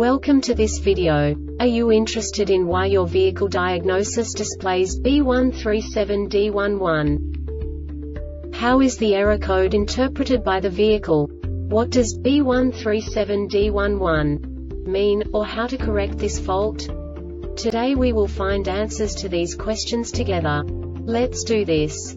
Welcome to this video. Are you interested in why your vehicle diagnosis displays B137D11? How is the error code interpreted by the vehicle? What does B137D11 mean, or how to correct this fault? Today we will find answers to these questions together. Let's do this.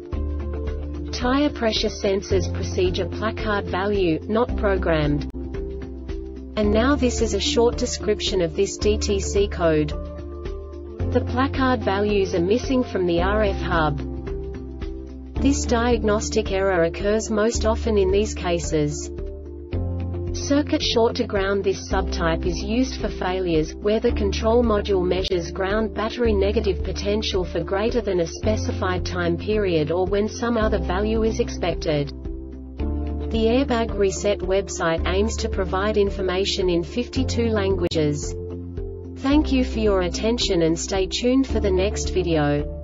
Tire pressure sensors procedure placard value, not programmed. And now this is a short description of this DTC code. The placard values are missing from the RF hub. This diagnostic error occurs most often in these cases. Circuit short to ground This subtype is used for failures, where the control module measures ground battery negative potential for greater than a specified time period or when some other value is expected. The Airbag Reset website aims to provide information in 52 languages. Thank you for your attention and stay tuned for the next video.